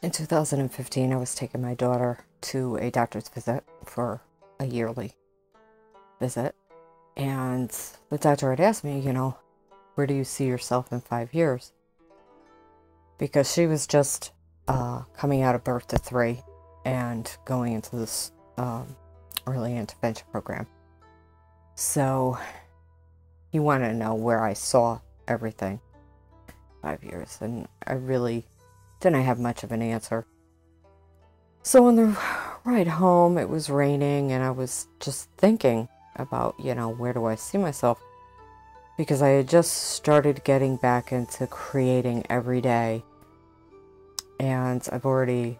In 2015, I was taking my daughter to a doctor's visit for a yearly visit. And the doctor had asked me, you know, where do you see yourself in five years? Because she was just uh, coming out of birth to three and going into this um, early intervention program. So he wanted to know where I saw everything five years, and I really didn't have much of an answer. So on the ride home, it was raining, and I was just thinking about, you know, where do I see myself? Because I had just started getting back into creating every day. And I've already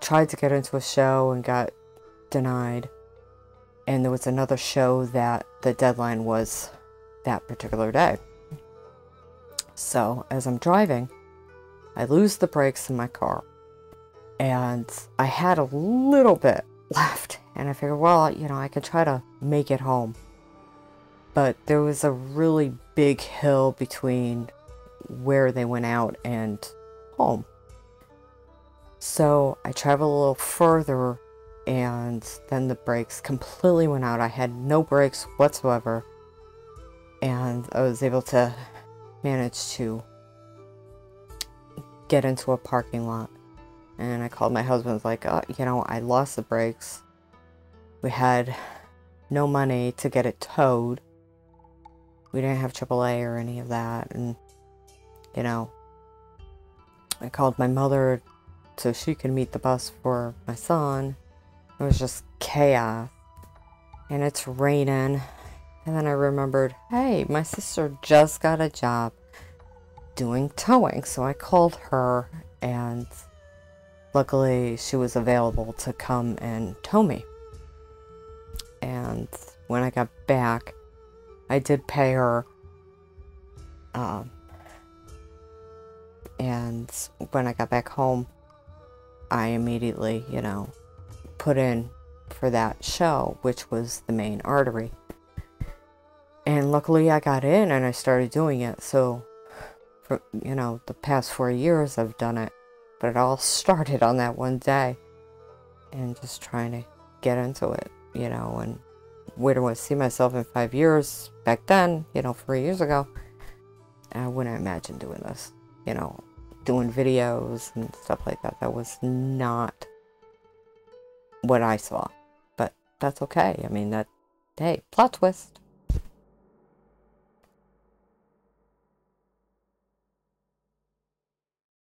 tried to get into a show and got denied. And there was another show that the deadline was that particular day. So as I'm driving, I lose the brakes in my car. And I had a little bit left. And I figured, well, you know, I could try to make it home. But there was a really big hill between where they went out and home. So I traveled a little further and then the brakes completely went out. I had no brakes whatsoever. And I was able to manage to get into a parking lot. And I called my husband, was like, oh, you know, I lost the brakes. We had no money to get it towed. We didn't have AAA or any of that. And, you know, I called my mother so she could meet the bus for my son. It was just chaos. And it's raining. And then I remembered, hey, my sister just got a job doing towing. So I called her and luckily she was available to come and tow me. And when I got back, I did pay her. Um, and when I got back home, I immediately, you know, put in for that show, which was the main artery. And luckily I got in and I started doing it. So, for, you know, the past four years I've done it. But it all started on that one day. And just trying to get into it, you know, and where do I see myself in five years? Back then, you know, four years ago, I wouldn't imagine doing this, you know, doing videos and stuff like that. That was not what I saw. But that's okay. I mean, that, hey, plot twist.